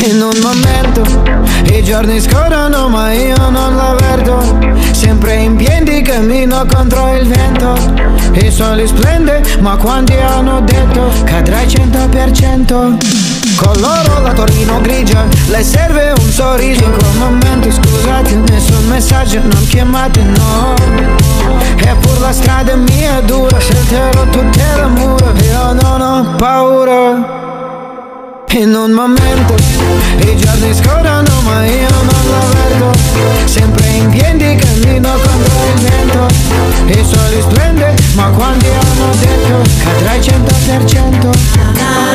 In un momento i giorni scorrono ma io non l'avverto Sempre in piedi cammino contro il vento. Il sole splende ma quanti hanno detto Cadrai 100% Con loro la Torino grigia Le serve un sorriso In quel momento scusate nessun messaggio Non chiamate no Eppur la strada è mia dura Scelterò tutte le mura Io non ho paura. In un momento i giorni scorrono ma io non l'avverto Sempre in piedi cammino contro il vento. Il sole splende ma quanti hanno detto Cadrai 100%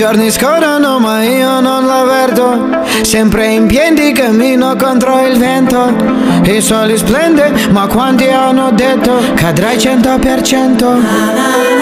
giorni scorrono ma io non l'avverto Sempre in piedi cammino contro il vento. Il sole splende ma quanti hanno detto Cadrai 100%